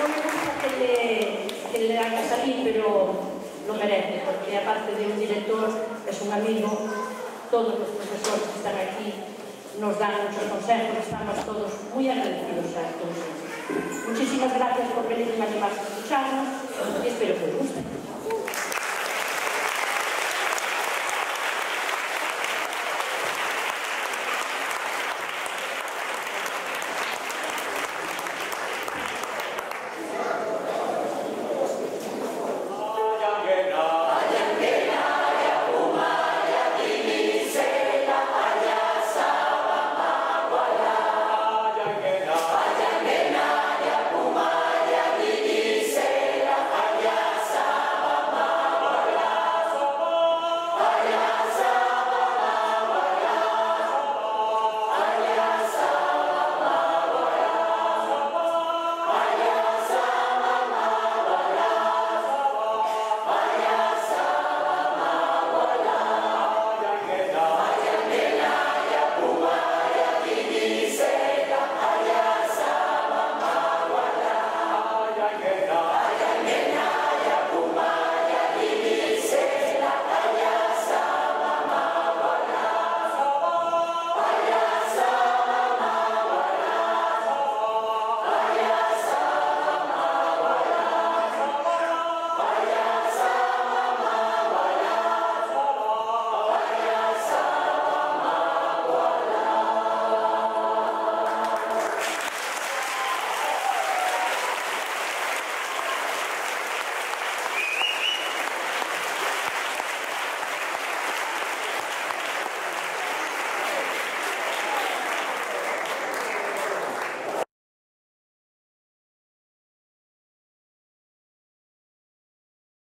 non me gusta que le, que le dan a salir, pero lo merece, porque aparte de un director, es un amigo, todos os profesores que están aquí nos dan muchos consejos, estamos todos moi agradecidos a todos. Muchísimas gracias por venir más a escucharnos y espero que os guste.